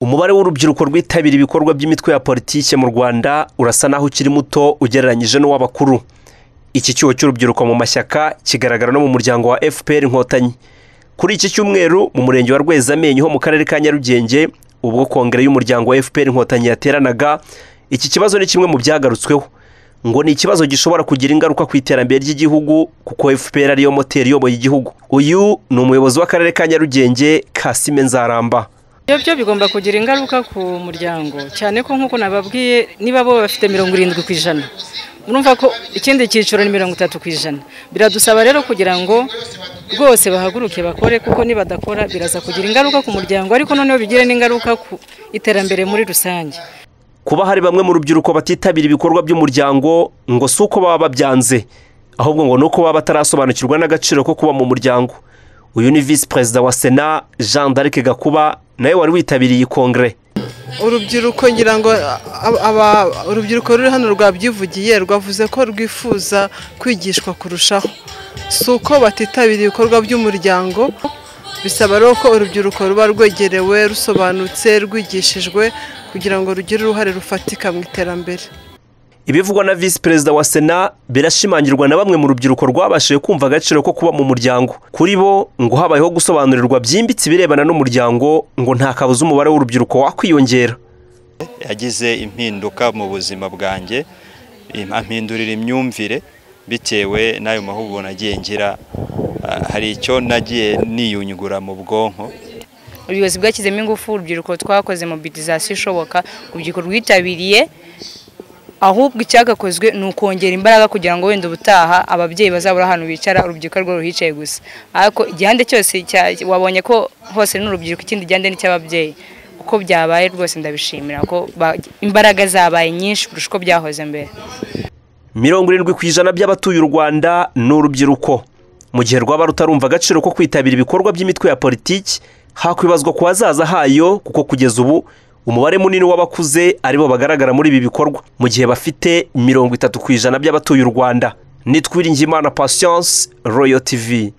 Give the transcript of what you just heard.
umubare w'urubyiruko rwitabira ibikorwa by'imitwe ya politiki mu rwanda urasa naho ukiri muto ugereranyije n'uw'abakuru. Iki cyuho cy'urubyiruko mu mashyaka kigaragara no mu muryango wa fpr inkotanyi. Kuri iki cyumweru mu murenge wa rwezamenyo ho mu karere ka nyarugenge ubwo kongere y'umuryango wa fpr inkotanyi yateranaga iki kibazo ni kimwe mu byagarutsweho. Ngo ni ikibazo gishobora kugira ingaruka ku iterambere ry'igihugu kuko fpr ariyo moteri iyoboye igihugu. Uyu ni umuyobozi w'akarere ka nyarugenge kasime nzaramba. Ibyo byo bigomba kugira ingaruka ku muryango cyane ko nk'uko nababwiye niba bo bafite mirongo irindwi ku ijana. Murumva ko ikindi cyiciro ni mirongo itatu ku ijana. Biradusaba rero kugira ngo rwose bahaguruke bakore kuko nibadakora biraza kugira ingaruka ku muryango ariko noneho bigire n'ingaruka ku iterambere muri rusange. Kuba hari bamwe mu rubyiruko batitabira ibikorwa by'umuryango ngo si uko baba babyanze ahubwo ngo ni uko baba batarasobanukirwa n'agaciro ko kuba mu muryango. Uyu ni visi perezida wa sena jean d'arc gakuba nawe wari witabiriye iyi kongere urubyiruko ngira ngo urubyiruko ruri hano rwabyivugiye rwavuze ko rwifuza kwigishwa kurushaho. Si uko batitabira ibikorwa by'umuryango bisaba rero ko urubyiruko ruba rwegerewe rusobanutse rwigishijwe kugira ngo rugire uruhare rufatika mu iterambere. Ibivugwa na visi perezida wa sena birashimangirwa na bamwe mu rubyiruko rwabashije kumva agaciro ko kuba mu muryango. Kuri bo ngo habayeho gusobanurirwa byimbitse ibirebana n'umuryango ngo nta kabuza umubare w'urubyiruko wakwiyongera. Yagize impinduka mu buzima bwanjye ampindurira imyumvire bitewe n'ayo mahugurwa nagiye ngira hari icyo nagiye niyunyugura mu bwonko. Ubuyobozi bwashyizemo ingufu urubyiruko twakoze mobilizasiyo ishoboka urubyiruko rwitabiriye ahubwo icyagakozwe ni ukongera imbaraga kugira ngo wenda ubutaha ababyeyi bazabura ahantu bicara urubyiruko rwo ruhicaye gusa. Ariko igihande cyose wabonye ko hose n'urubyiruko ikindi gihande n'icy'ababyeyi uko byabaye rwose ndabishimira ko imbaraga zabaye nyinshi kurusha uko byahoze mbere. Mirongo irindwi ku ijana by'abatuye u rwanda ni urubyiruko. Mu gihe rwaba rutarumva agaciro ko kwitabira ibikorwa by'imitwe ya politiki hakwibazwa ku hazaza hayo kuko kugeza ubu umubare munini w'abakuze ari bo bagaragara muri ibi bikorwa. Mu gihe bafite mirongo itatu ku ijana by'abatuye u rwanda. Nitwiringimana patience royo tivi